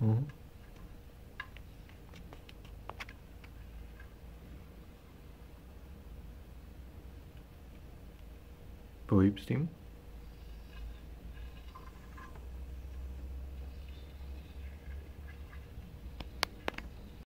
Mhm. steam.